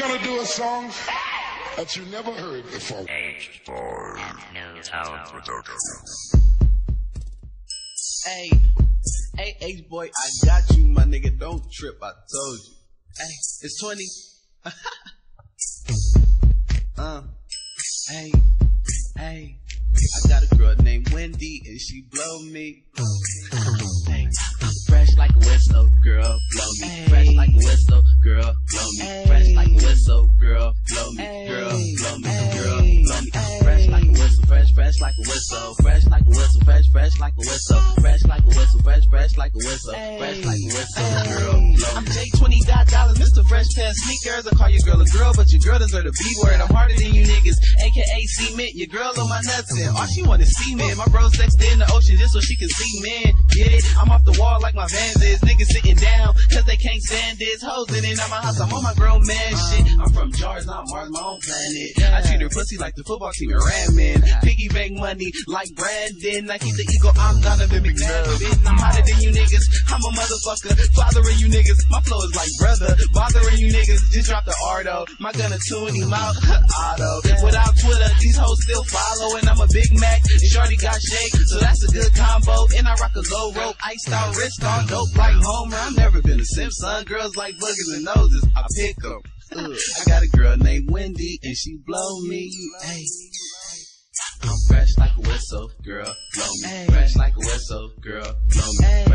gonna do a song that you never heard before. Hey, hey, H boy, I got you, my nigga. Don't trip. I told you. Hey, it's twenty. uh, hey, hey. I got a girl named Wendy and she blow me. Like a whistle. Fresh like a whistle, fresh, fresh like a whistle. Fresh like a whistle, fresh, fresh like a whistle. Fresh like a whistle, girl. I'm J20 got dollars, Mr. Fresh Pair sneakers. I call your girl a girl, but your girl deserve the B word. I'm harder than you niggas, aka cement. Your girl on my nuts and all she wanna see me. My bro sexed in the ocean just so she can see men. Get it? I'm off the wall like my vans is. Niggas sitting down, cause they can't stand this. Hoes in my house, I'm on my grown man shit. I'm from Jars, not Mars, my own planet. I treat her pussy like the football team in Ramming. Piggy bank money like Brandon. I keep the ego, I'm Donovan McNabb. I'm hotter than you niggas. I'm a motherfucker. Fathering you niggas. My flow is like brother. Bothering you niggas. Just drop the Ardo. My gunna tune him out. Auto. Without Twitter, these hoes still follow. And I'm a Big Mac. Shorty got shake. So that's a good combo. And I rock a low rope. Iced out wrist on dope like Homer. I've never been a Simpson. Girls like boogers and noses. I pick 'em. Ugh. I got a girl named Wendy and she blow me. Hey. I'm fresh like a whistle, girl, blow me. Fresh like a whistle, girl, blow me.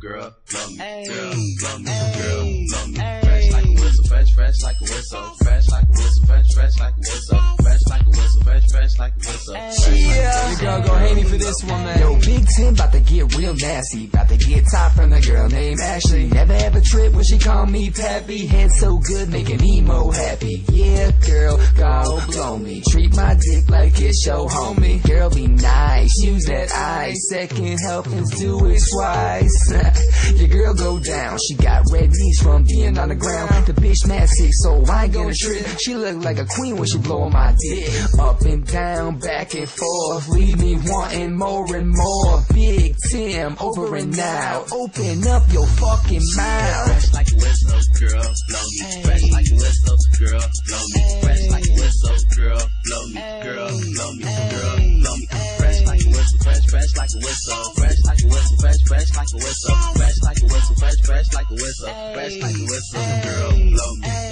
Fresh like a whistle, girl, blow me. Girl, blow me, girl, blow me. Fresh like a whistle, fresh, fresh like a whistle. Fresh like a whistle, fresh, fresh like a whistle. Fresh like a whistle, fresh, fresh like a whistle. Fresh like a Yeah, your girl gon' hate me for this one, man. Yo, Big Tim about to get real nasty. About to get top from a girl named Ashley. Never ever trip when she call me Pappy. Head so good, making emo happy. Yeah, girl, go blow me. Treat my dick like it's your homie. Girl, be nice. Use that eye. Second helpings, do it twice. your girl go down. She got red knees from being on the ground. The bitch mad sick, so I ain't gonna trip. She look like a queen when she blowin' my dick. Up and down, back and forth. Leave me wanting more and more. Big Tim, over and now. Open up your fucking mouth. Fresh like a whistle, girl, blow me. Fresh like a whistle, girl, blow me. Fresh like a whistle, girl, blow me. Girl, blow me, girl, blow me. Fresh like a whistle, fresh, fresh like a whistle. Fresh like a whistle, fresh, fresh like a whistle. Fresh like a whistle, fresh, fresh like a whistle. Fresh like a whistle, girl, blow me.